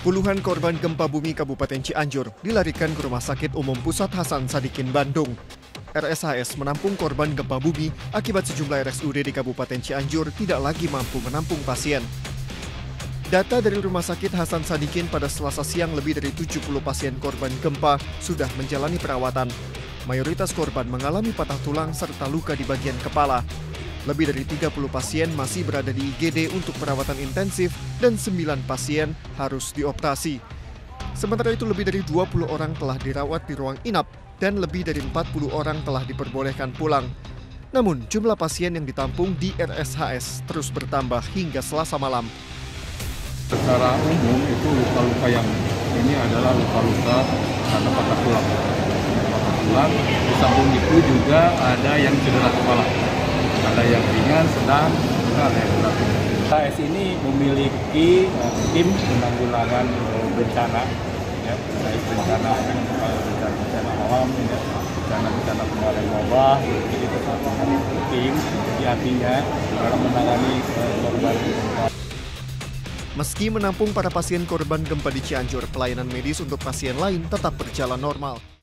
Puluhan korban gempa bumi Kabupaten Cianjur dilarikan ke Rumah Sakit Umum Pusat Hasan Sadikin Bandung. RSHS menampung korban gempa bumi akibat sejumlah RSUD di Kabupaten Cianjur tidak lagi mampu menampung pasien. Data dari Rumah Sakit Hasan Sadikin pada selasa siang lebih dari 70 pasien korban gempa sudah menjalani perawatan. Mayoritas korban mengalami patah tulang serta luka di bagian kepala. Lebih dari 30 pasien masih berada di IGD untuk perawatan intensif dan 9 pasien harus dioperasi. Sementara itu lebih dari 20 orang telah dirawat di ruang inap dan lebih dari 40 orang telah diperbolehkan pulang. Namun jumlah pasien yang ditampung di RSHS terus bertambah hingga selasa malam. Secara umum itu luka-luka yang ini adalah luka-luka karena patah tulang. Patah tulang, di samping itu juga ada yang cedera kepala ada yang ringan, sedang, ada yang berat. KS ini memiliki uh, tim penanggulangan uh, bencana, ya, baik bencana bencana bencana alam, ya, bencana bencana kemarin wabah, jadi bersama tim di artinya dalam menangani uh, korban. Meski menampung para pasien korban gempa di Cianjur, pelayanan medis untuk pasien lain tetap berjalan normal.